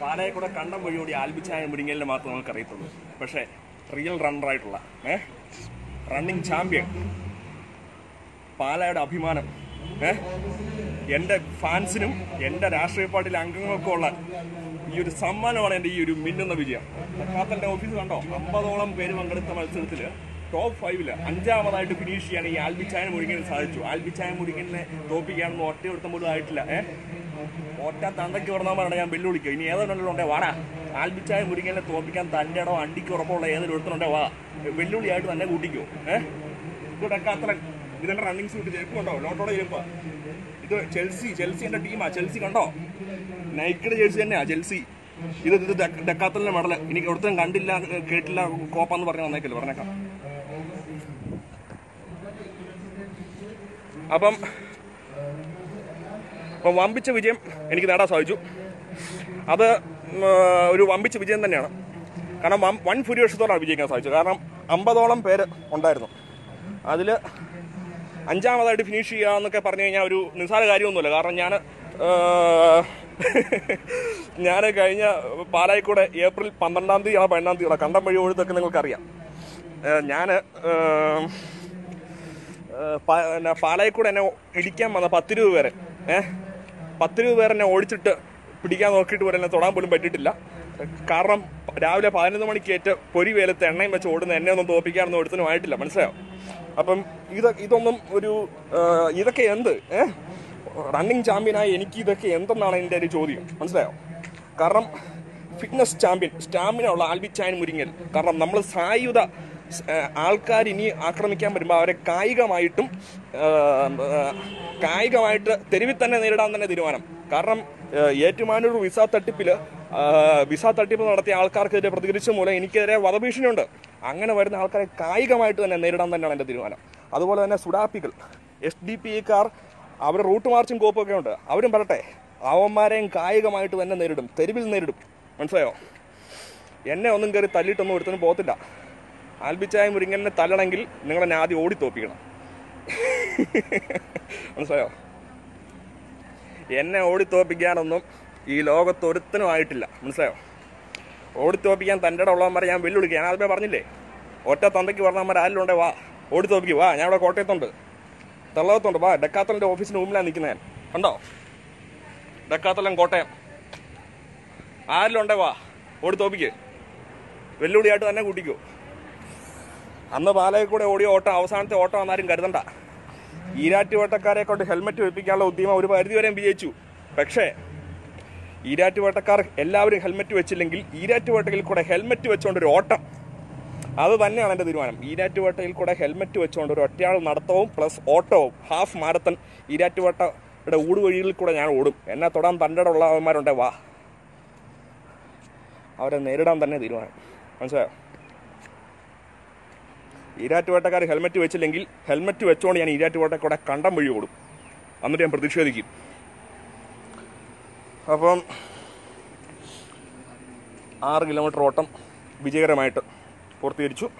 പാലയെ കൂടെ കണ്ടം വഴിയോടി ആൽബിച്ചായ മുരിങ്ങലിനെ മാത്രം നമുക്ക് അറിയത്തുള്ളൂ പക്ഷേ റിയൽ റണ്ണറായിട്ടുള്ള ഏ? റണ്ണിങ് ചാമ്പ്യൻ പാലയുടെ അഭിമാനം ഏ? എന്റെ ഫാൻസിനും എന്റെ രാഷ്ട്രീയ പാർട്ടിയിലെ അംഗങ്ങൾക്കും ഉള്ള ഈ ഒരു സമ്മാനമാണ് എന്റെ ഈ ഒരു മിന്നുന്ന വിജയം. തക്കാത്തലിന്റെ ഓഫീസ് കണ്ടോ? അമ്പതോളം പേര് പങ്കെടുത്ത മത്സരത്തിൽ ടോപ്പ് ഫൈവിൽ അഞ്ചാമതായിട്ട് ഫിനിഷ് ചെയ്യാൻ ഈ ആൽബിച്ചായ മുരുകന് സാധിച്ചു. ആൽബിച്ചായ മുരുകനെ തോപ്പിക്കാണെന്ന് ഒറ്റ ഒരുത്തം പോലും ആയിട്ടില്ല. ഏഹ് ഒറ്റ തന്തയ്ക്ക് പറഞ്ഞാൽ ഞാൻ വെല്ലുവിളിക്കും ഇനി ഏതൊരുണ്ടേ വാടാ. ആൽബിച്ചായ മുരുകനെ തോപ്പിക്കാൻ തന്റെ ഇടം അണ്ടിക്ക് ഉറപ്പുള്ള ഏതൊരു ഒരുത്തനുണ്ടേ വാ. വെല്ലുവിളിയായിട്ട് തന്നെ കൂട്ടിക്കോ ഏഹ് ഇതൊക്കെ അത്ര ഇതിന്റെ റണ്ണിങ് സൂട്ട് ചെരുപ്പ് കണ്ടോ? ലോട്ടോടെ ചെരുപ്പ്. ഇത് ചെൽസി ചെൽസിന്റെ ടീമാ ചെൽസി കണ്ടോ? നൈക്കിടെ ജേഴ്സി തന്നെയാ ചെൽസി. ഇത് ഇത് ഡെക്കാത്തലിന്റെ മെഡൽ എനിക്ക് ഒരുത്തരും കണ്ടില്ല കേട്ടില്ല കോപ്പാന്ന് പറഞ്ഞ് വന്നേക്കല്ലോ പറഞ്ഞേക്കാം. അപ്പം അപ്പം വമ്പിച്ച വിജയം എനിക്ക് നേടാൻ സാധിച്ചു. അത് ഒരു വമ്പിച്ച വിജയം തന്നെയാണ്. കാരണം വൺ ഭൂരിപക്ഷത്തോടാണ് വിജയിക്കാൻ സാധിച്ചത്. കാരണം അമ്പതോളം പേര് ഉണ്ടായിരുന്നു. അതിൽ അഞ്ചാമതായിട്ട് ഫിനിഷ് ചെയ്യുക എന്നൊക്കെ പറഞ്ഞു കഴിഞ്ഞാൽ ഒരു നിസ്സാര കാര്യമൊന്നുമില്ല. കാരണം ഞാൻ ഞാൻ കഴിഞ്ഞ പാലായിക്കൂടെ ഏപ്രിൽ പന്ത്രണ്ടാം തീയതി ആണോ പതിനാം തീയതി കണ്ടം വഴി ഒഴുത്തൊക്കെ നിങ്ങൾക്കറിയാം. ഞാൻ പാലായിക്കൂടെ എന്നെ ഇടിക്കാൻ വന്ന പത്ത് രൂപ പേരെ ഏഹ് പത്ത് രൂപ പേരെ എന്നെ ഓടിച്ചിട്ട് പിടിക്കാൻ നോക്കിയിട്ട് പോലെ എന്നെ തൊടാൻ പോലും പറ്റിയിട്ടില്ല. കാരണം രാവിലെ പതിനൊന്ന് മണിക്കേറ്റ് പൊരി വേലത്ത് എണ്ണയും വെച്ച് ഓടുന്ന എന്നെ ഒന്നും തോപ്പിക്കാനൊന്നും ഒരുത്തനും ആയിട്ടില്ല മനസ്സിലായോ? അപ്പം ഇത് ഇതൊന്നും ഒരു ഇതൊക്കെ എന്ത് ഏഹ് റണ്ണിങ് ചാമ്പ്യനായ എനിക്ക് ഇതൊക്കെ എന്തെന്നാണ് എന്റെ ഒരു ചോദ്യം? മനസ്സിലായോ? കാരണം ഫിറ്റ്നസ് ചാമ്പ്യൻ സ്റ്റാമിന ഉള്ള ആൽബിച്ചായൻ മുരിങ്ങൽ. കാരണം നമ്മൾ സായുധ ആൾക്കാർ ഇനി ആക്രമിക്കാൻ വരുമ്പോൾ അവരെ കായികമായിട്ടും കായികമായിട്ട് തെരുവിൽ തന്നെ നേരിടാൻ തന്നെ തീരുമാനം. കാരണം ഏറ്റുമാനൂർ വിസ തട്ടിപ്പിൽ വിസ തട്ടിപ്പ് നടത്തിയ ആൾക്കാർക്കെതിരെ പ്രതികരിച്ച മൂലം എനിക്കെതിരെ വധഭീഷണിയുണ്ട്. അങ്ങനെ വരുന്ന ആൾക്കാരെ കായികമായിട്ട് തന്നെ നേരിടാൻ തന്നെയാണ് എന്റെ തീരുമാനം. അതുപോലെ തന്നെ സുഡാപ്പികൾ എസ് ഡി പി കാർ അവരുടെ റൂട്ട് മാർച്ചും കോപ്പൊക്കെ ഉണ്ട്. അവരും പറട്ടെ അവന്മാരെയും കായികമായിട്ട് തന്നെ നേരിടും. തെരുവിൽ നേരിടും. മനസ്സിലായോ? എന്നെ ഒന്നും കയറി തല്ലിട്ടൊന്നും ഒരുത്തനും പോകത്തില്ല. ആൽബിച്ചായ മുരിങ്ങലിനെ തല്ലണമെങ്കിൽ നിങ്ങളെന്നെ ആദ്യം ഓടിത്തോപ്പിക്കണം. മനസ്സിലായോ? എന്നെ ഓടിത്തോപ്പിക്കാനൊന്നും ഈ ലോകത്ത് ഒരുത്തനും ആയിട്ടില്ല. മനസ്സിലായോ? ഓടിത്തോപ്പിക്കാൻ തന്റെ ഉള്ളവന്മാരെ ഞാൻ വെല്ലുവിളിക്കുക ഞാൻ ആദ്യമേ പറഞ്ഞില്ലേ? ഒറ്റ തന്തയ്ക്ക് പറഞ്ഞവന്മാർ ആരിലുണ്ടേ? വാ ഓടിത്തോപ്പിക്കുക തോപ്പിക്ക് വാ ഞാൻ ഇവിടെ കോട്ടയത്തുണ്ട്. തള്ളകത്തുണ്ട്. വാ ഡക്കാത്തലിന്റെ ഓഫീസിന് മുമ്പിലാണ് നിൽക്കുന്നത് ഞാൻ കണ്ടോ? ഡക്കാത്തലൻ കോട്ടയം. ആരിലുണ്ടേ? വാ ഓടി തോപ്പിക്ക്. വെല്ലുവിളിയായിട്ട് തന്നെ കൂട്ടിക്കോ. അന്ന് പാലയിൽ കൂടെ ഓടിയ ഓട്ടം അവസാനത്തെ ഓട്ടം എന്നാരും കരുതണ്ട. ഈരാറ്റുവേട്ടക്കാരെ കൊണ്ട് ഹെൽമെറ്റ് വെപ്പിക്കാനുള്ള ഉദ്യമം ഒരു പരിധി വരെ വിജയിച്ചു. പക്ഷേ ഈരാറ്റുവേട്ടക്കാർ എല്ലാവരും ഹെൽമെറ്റ് വെച്ചില്ലെങ്കിൽ ഈരാറ്റുവേട്ടയിൽ കൂടെ ഹെൽമെറ്റ് വെച്ചുകൊണ്ടൊരു ഓട്ടം അത് തന്നെയാണ് എന്റെ തീരുമാനം. ഈരാറ്റുവേട്ടയിൽ കൂടെ ഹെൽമെറ്റ് വെച്ചുകൊണ്ട് ഒരു ഒറ്റയാൾ നടത്തവും പ്ലസ് ഓട്ടവും ഹാഫ് മാരത്തൺ ഈരാറ്റുവേട്ടയുടെ ഊടുവഴിയിൽ കൂടെ ഞാൻ ഓടും. എന്നെ തൊടാൻ തന്റെ ഉള്ളവന്മാരുണ്ട്. വാ. അവരെ നേരിടാൻ തന്നെ തീരുമാനം. മനസ്സിലായോ? ഈരാറ്റുവേട്ടക്കാർ ഹെൽമെറ്റ് വെച്ചില്ലെങ്കിൽ ഹെൽമെറ്റ് വെച്ചുകൊണ്ട് ഞാൻ ഈരാറ്റുവേട്ട കൂടെ കണ്ടം വഴി ഓടും. എന്നിട്ട് ഞാൻ പ്രതിഷേധിക്കും. അപ്പം ആറ് കിലോമീറ്റർ ഓട്ടം വിജയകരമായിട്ട് പൂർത്തീകരിച്ചു.